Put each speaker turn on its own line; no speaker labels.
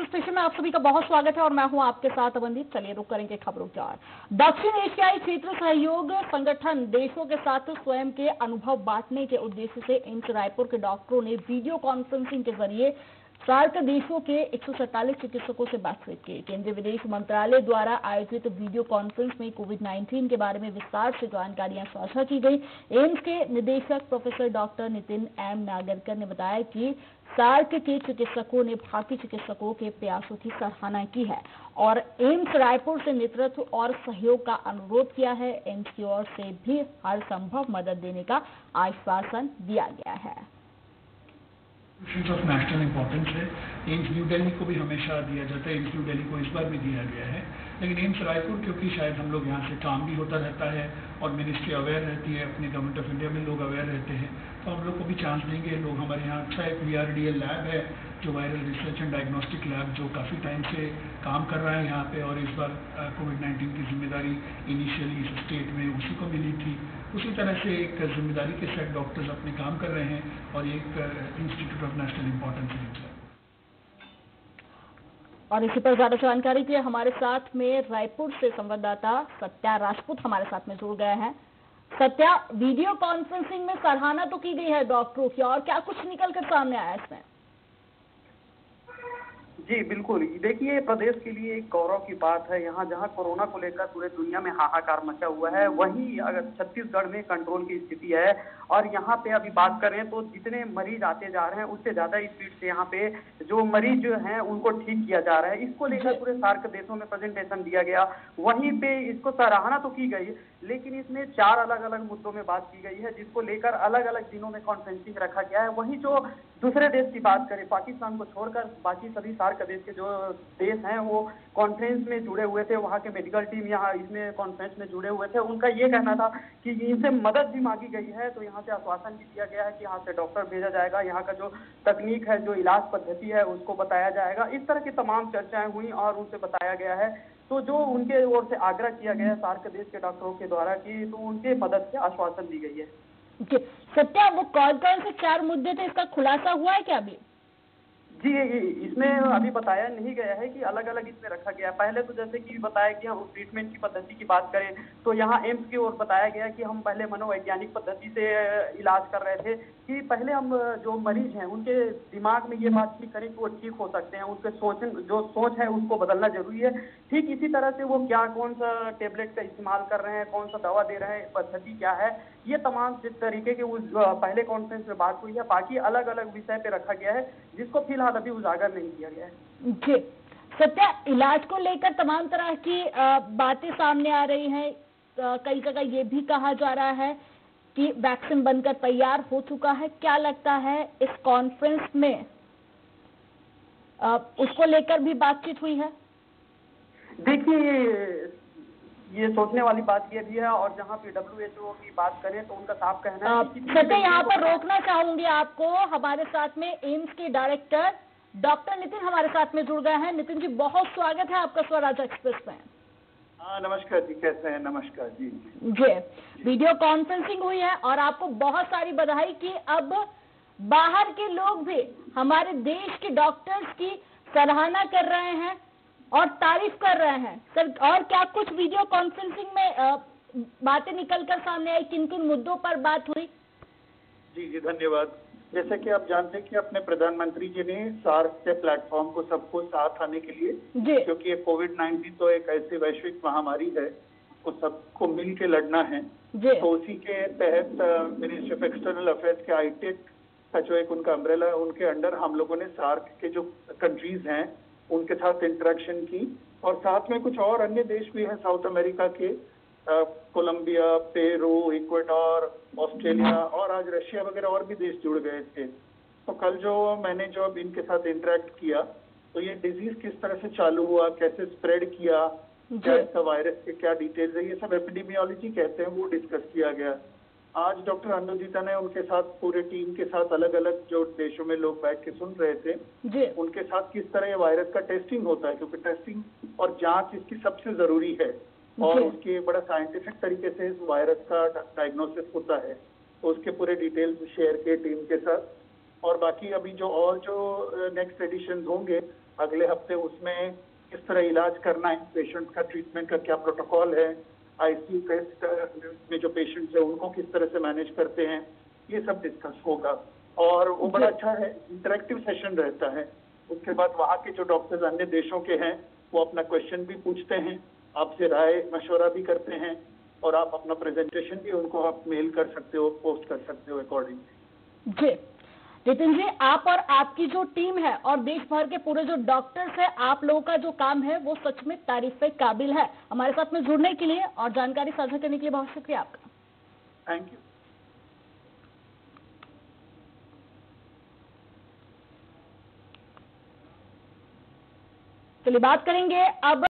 Express station में आप सभी का बहुत स्वागत है और मैं हूँ आपके साथ अवंदीप। चलिए रुक करेंगे खबरों की ओर। दक्षिण एशियाई क्षेत्र सहयोग संगठन देशों के साथ स्वयं के अनुभव बांटने के उद्देश्य से एम्स रायपुर के डॉक्टरों ने वीडियो कॉन्फ्रेंसिंग के ज़रिए सार्क देशों के एक चिकित्सकों से बातचीत की। केंद्रीय विदेश मंत्रालय द्वारा आयोजित वीडियो कॉन्फ्रेंस में कोविड 19 के बारे में विस्तार से जानकारियाँ साझा की गई। एम्स के निदेशक professor doctor Nitin M Nagarkar ने बताया कि सार्क के चिकित्सकों ने भारतीय चिकित्सकों के प्रयासों की सराहना की है और एम्स रायपुर से नेतृत्व और सहयोग का अनुरोध किया है। एम्स की ओर से भी हर संभव मदद देने का आश्वासन दिया गया है।
ऑफ़ नेशनल इंपॉर्टेंस है। एम्स न्यू दिल्ली को भी हमेशा दिया जाता है। एम्स न्यू दिल्ली को इस बार भी दिया गया है। लेकिन एम्स रायपुर, क्योंकि शायद हम लोग यहाँ से काम भी होता रहता है और मिनिस्ट्री अवेयर रहती है, अपनी गवर्नमेंट ऑफ़ इंडिया में लोग अवेयर रहते हैं तो हम लोग को भी चांस देंगे। लोग हमारे यहाँ अच्छा एक V R D L lab है, जो viral research and diagnostic lab जो काफ़ी टाइम से काम कर रहा है यहाँ पे और इस बार कोविड नाइन्टीन की ज़िम्मेदारी इनिशियली स्टेट में उसी को मिली थी। उसी तरह से एक ज़िम्मेदारी के साथ डॉक्टर्स अपने काम कर रहे हैं और एक इंस्टीट्यूट ऑफ़ नेशनल इंपॉर्टेंस है।
और इसी पर ज़्यादा जानकारी के लिए हमारे साथ में रायपुर से संवाददाता सत्या राजपूत हमारे साथ में जुड़ गए हैं। सत्या वीडियो कॉन्फ्रेंसिंग में सराहना तो की गई है डॉक्टरों की और क्या कुछ निकल कर सामने आया इसमें?
जी बिल्कुल। देखिए प्रदेश के लिए एक गौरव की बात है। यहाँ जहाँ कोरोना को लेकर पूरे दुनिया में हाहाकार मचा हुआ है वहीं अगर छत्तीसगढ़ में कंट्रोल की स्थिति है और यहाँ पे अभी बात करें तो जितने मरीज़ आते जा रहे हैं उससे ज़्यादा स्पीड से यहाँ पे जो मरीज़ हैं उनको ठीक किया जा रहा है। इसको लेकर पूरे सार्क देशों में प्रेजेंटेशन दिया गया। वहीं पे इसको सराहना तो की गई लेकिन इसमें चार अलग अलग मुद्दों में बात की गई है जिसको लेकर अलग अलग दिनों में कॉन्फ्रेंसिंग रखा गया है। वहीं जो दूसरे देश की बात करें पाकिस्तान को छोड़कर बाकी सभी सार्क देश के जो देश हैं, वो कॉन्फ्रेंस में जुड़े हुए थे, वहाँ के मेडिकल टीम यहाँ इसमें कॉन्फ्रेंस में जुड़े हुए थे। उनका ये कहना था कि इनसे मदद भी मांगी गई है तो यहाँ से आश्वासन भी दिया गया है कि यहाँ से डॉक्टर भेजा जाएगा। यहाँ का जो तकनीक है, जो इलाज पद्धति है, उसको बताया जाएगा। इस तरह की तमाम चर्चाएँ हुई और उनसे बताया गया है। तो जो उनके ओर से आग्रह किया गया है सार्क देश के डॉक्टरों के द्वारा की तो उनके मदद से आश्वासन दी गई है।
सत्या, वो कौन कौन से चार मुद्दे थे? इसका खुलासा हुआ है क्या अभी?
जी, इसमें अभी बताया नहीं गया है कि अलग अलग इसमें रखा गया पहले तो जैसे कि बताया कि हम ट्रीटमेंट की पद्धति की बात करें तो यहाँ एम्स की ओर बताया गया कि हम पहले मनोवैज्ञानिक पद्धति से इलाज कर रहे थे कि पहले हम जो मरीज़ हैं, उनके दिमाग में ये बात ठीक करें कि वो ठीक हो सकते हैं, उनके सोच, जो सोच है उसको बदलना ज़रूरी है। ठीक इसी तरह से वो क्या, कौन सा टेबलेट का इस्तेमाल कर रहे हैं, कौन सा दवा दे रहे हैं, पद्धति क्या है, ये तमाम जिस तरीके के उस पहले कॉन्फ्रेंस में बात हुई है। बाकी अलग अलग विषय पे रखा गया है, जिसको फ़िलहाल अभी उजागर नहीं किया गया है।
जी। सत्या इलाज को लेकर तमाम तरह की बातें सामने आ रही हैं। कई जगह ये भी कहा जा रहा है कि वैक्सीन बनकर तैयार हो चुका है। क्या लगता है इस कॉन्फ्रेंस में उसको लेकर भी बातचीत हुई है?
देखिए ये सोचने वाली बात ये भी है और जहाँ पी डब्ल्यू एच ओ की बात करें तो उनका साफ़ कहना है
सत्य यहाँ पर रोकना चाहूँगी आपको। हमारे साथ में एम्स के डायरेक्टर डॉक्टर नितिन हमारे साथ में जुड़ गए हैं। नितिन जी बहुत स्वागत है आपका स्वराज एक्सप्रेस में।
हाँ नमस्कार जी कैसे हैं? नमस्कार जी।
जी। वीडियो कॉन्फ्रेंसिंग हुई है और आपको बहुत सारी बधाई की अब बाहर के लोग भी हमारे देश के डॉक्टर्स की सराहना कर रहे हैं। और तारीफ़ कर रहे हैं। सर और क्या कुछ वीडियो कॉन्फ्रेंसिंग में बातें निकल कर सामने आई? किन किन मुद्दों पर बात हुई?
जी जी धन्यवाद। जैसे कि आप जानते हैं कि अपने प्रधानमंत्री जी ने सार्क के प्लेटफॉर्म को सबको साथ आने के लिए क्योंकि ये कोविड नाइन्टीन तो एक ऐसी वैश्विक महामारी है उसको सबको मिल के लड़ना है। तो उसी के तहत मिनिस्ट्री ऑफ़ एक्सटर्नल अफेयर्स के आईटेक का जो एक उनका अम्ब्रेला उनके अंडर हम लोगों ने सार्क के जो कंट्रीज़ हैं उनके साथ इंटरेक्शन की। और साथ में कुछ और अन्य देश भी हैं साउथ अमेरिका के कोलंबिया पेरू इक्वेडोर ऑस्ट्रेलिया और आज रशिया वगैरह और भी देश जुड़ गए थे। तो कल जो मैंने जो अब इनके साथ इंटरेक्ट किया तो ये डिज़ीज़ किस तरह से चालू हुआ कैसे स्प्रेड किया क्या इसका वायरस के क्या डिटेल्स है ये सब एपिडेमियोलॉजी कहते हैं वो डिस्कस किया गया। आज डॉक्टर अनुजीता ने उनके साथ पूरे टीम के साथ अलग अलग जो देशों में लोग बैठ के सुन रहे थे जी। उनके साथ किस तरह ये वायरस का टेस्टिंग होता है? क्योंकि टेस्टिंग और जाँच इसकी सबसे ज़रूरी है और उसके बड़ा साइंटिफिक तरीके से इस वायरस का डायग्नोसिस होता है। तो उसके पूरे डिटेल्स शेयर किए टीम के साथ। और बाकी अभी जो और जो नेक्स्ट एडिशन होंगे अगले हफ़्ते उसमें किस तरह इलाज करना है पेशेंट का ट्रीटमेंट का क्या प्रोटोकॉल है आईसीयू टेस्ट में जो पेशेंट्स है उनको किस तरह से मैनेज करते हैं ये सब डिस्कस होगा। और वो बड़ा अच्छा है इंटरेक्टिव सेशन रहता है। उसके बाद वहाँ के जो डॉक्टर्स अन्य देशों के हैं वो अपना क्वेश्चन भी पूछते हैं आपसे राय मशवरा भी करते हैं और आप अपना प्रेजेंटेशन भी उनको आप मेल कर सकते हो पोस्ट कर सकते हो अकॉर्डिंग
जी। नितिन जी आप और आपकी जो टीम है और देश भर के पूरे जो डॉक्टर्स है आप लोगों का जो काम है वो सच में तारीफ़ के काबिल है। हमारे साथ में जुड़ने के लिए और जानकारी साझा करने के लिए बहुत शुक्रिया आपका।
थैंक यू
चलिए बात करेंगे अब